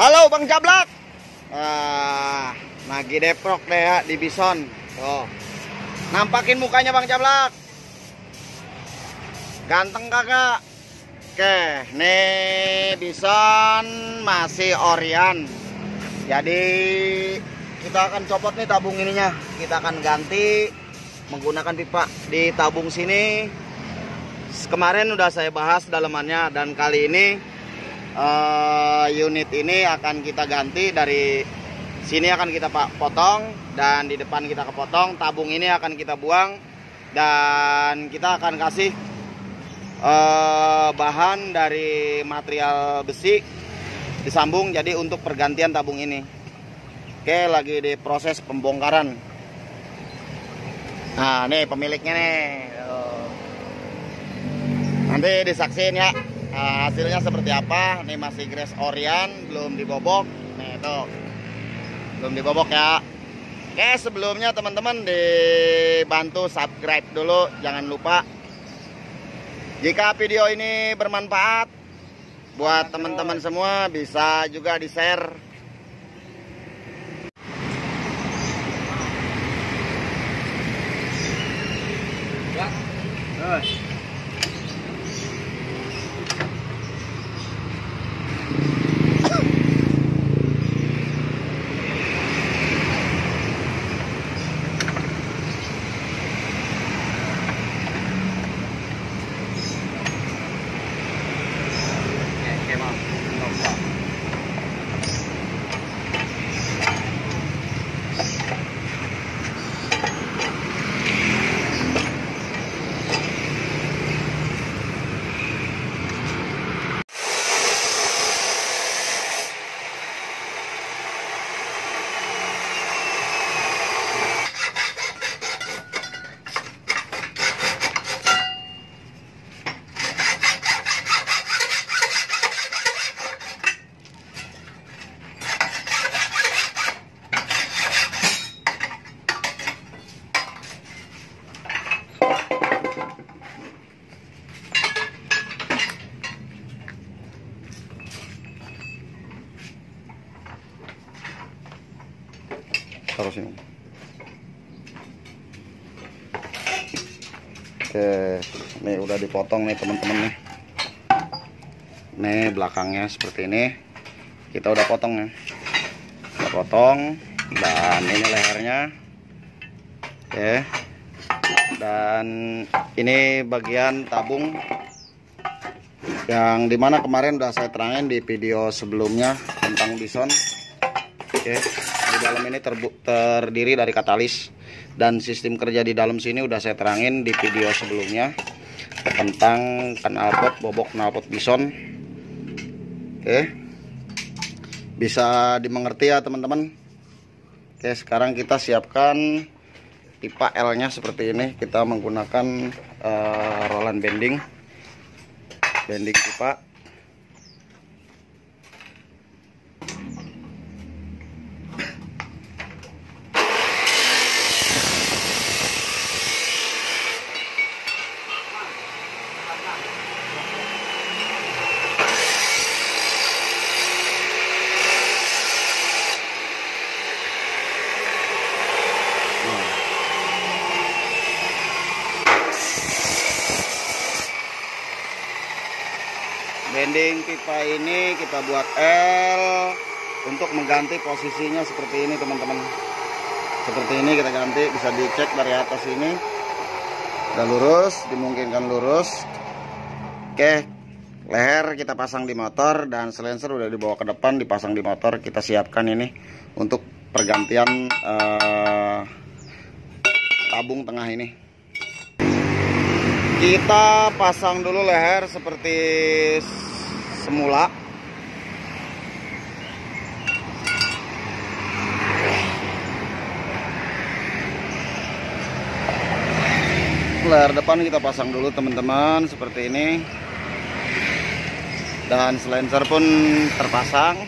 Halo Bang Jablak. Ah, lagi deprok deh ya di Bison. Tuh. Nampakin mukanya Bang Jablak. Ganteng kakak. Oke, nih Bison masih Orion. Jadi kita akan copot nih tabung ininya. Kita akan ganti menggunakan pipa di tabung sini. Kemarin udah saya bahas dalamannya dan kali ini uh, unit ini akan kita ganti dari sini akan kita potong dan di depan kita kepotong. Tabung ini akan kita buang dan kita akan kasih uh, bahan dari material besi disambung. Jadi untuk pergantian tabung ini. Oke lagi di proses pembongkaran. Nah nih pemiliknya nih. Nanti disaksin ya Nah, hasilnya seperti apa? Ini masih grass Orion, belum dibobok. Nih tuh. Belum dibobok ya. Oke, sebelumnya teman-teman dibantu subscribe dulu, jangan lupa. Jika video ini bermanfaat buat teman-teman semua, bisa juga di-share. Ya. Taruh sini oke ini udah dipotong nih teman-teman nih. Nih belakangnya seperti ini. Kita udah potong ya. Kita potong dan ini lehernya. Oke dan ini bagian tabung yang di mana kemarin udah saya terangin di video sebelumnya tentang bison. Oke dalam ini terdiri dari katalis dan sistem kerja di dalam sini udah saya terangin di video sebelumnya tentang knalpot bobok knalpot bison. Oke bisa dimengerti ya teman-teman? Oke sekarang kita siapkan pipa L nya seperti ini. Kita menggunakan uh, Roland bending. Bending pipa bending pipa ini kita buat L untuk mengganti posisinya seperti ini teman-teman. Seperti ini kita ganti bisa dicek dari atas ini. Udah lurus dimungkinkan lurus. Oke leher kita pasang di motor dan silencer udah dibawa ke depan dipasang di motor. Kita siapkan ini untuk pergantian uh, tabung tengah ini. Kita pasang dulu leher seperti semula. Layar depan kita pasang dulu teman-teman seperti ini. Dan silencer pun terpasang.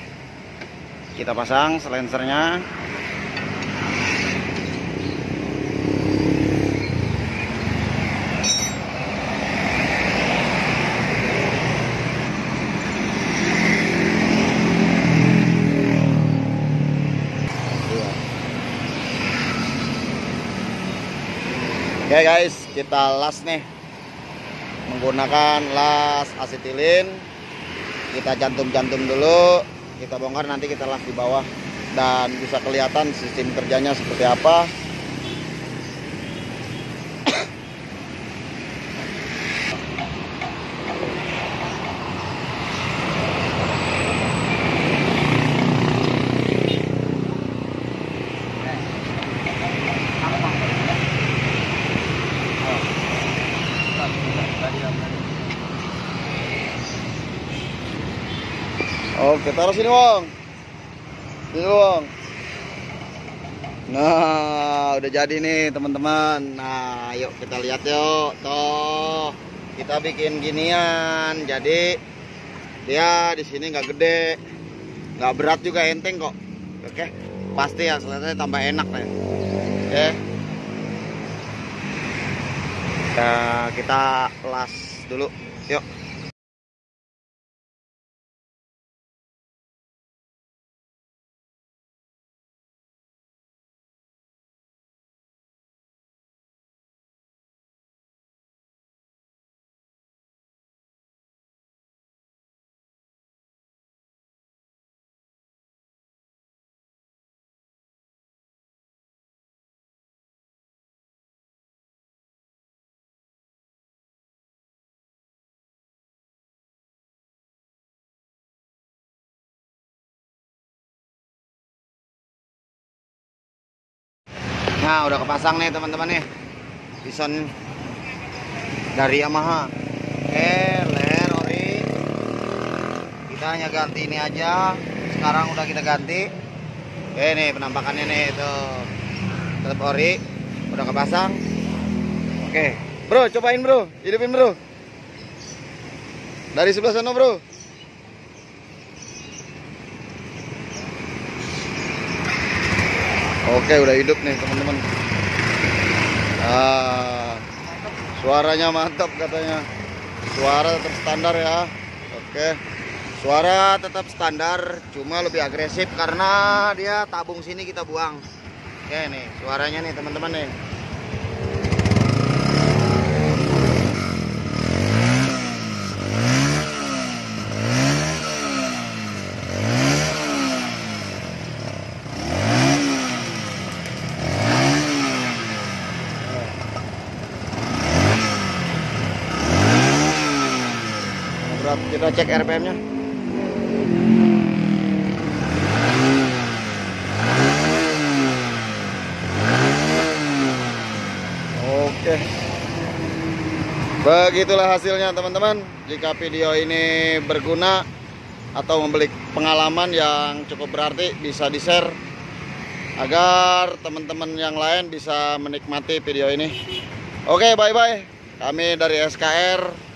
Kita pasang silencernya Oke guys, kita las nih menggunakan las asetilin. Kita jantum-jantum dulu, kita bongkar nanti kita las di bawah dan bisa kelihatan sistem kerjanya seperti apa. Oke, taruh sini, Wong. Sini, Wong. Nah, udah jadi nih, teman-teman. Nah, yuk kita lihat yuk. Tuh, kita bikin ginian. Jadi dia di sini nggak gede, nggak berat juga enteng kok. Oke, pasti ya selesai tambah enak nih. Oke. Nah, kita las dulu. Yuk. Nah, udah kepasang nih teman-teman nih. Bison dari Yamaha. Oke, ler ori. Kita hanya ganti ini aja. Sekarang udah kita ganti. Oke nih penampakannya nih itu. Tetap ori. Udah kepasang. Oke. Bro, cobain bro. Hidupin bro. Dari sebelah sana bro. Oke udah hidup nih teman-teman. Ah, Suaranya mantap katanya. Suara tetap standar ya. Oke. Suara tetap standar Cuma lebih agresif karena dia tabung sini kita buang. Oke nih suaranya nih teman-teman nih kita cek RPM nya. Oke. Begitulah hasilnya teman-teman. Jika video ini berguna atau membeli pengalaman yang cukup berarti bisa di share agar teman-teman yang lain bisa menikmati video ini. Oke bye bye kami dari SKR